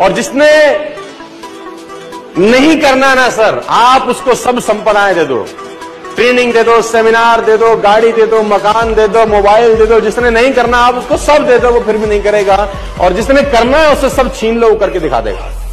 और जिसने नहीं करना ना, सर, आप उसको सब संपदाएँ दे दो। ट्रेनिंग दे दो सेमिनार दे दो, गाड़ी दे दो, मकान दे दो मोबाइल दे दो, जिसने नहीं करना, आप उसको सब दे दो, वो फिर भी नहीं करेगा। और जिसने करना है उससे सब छीन लो करके दिखा देगा।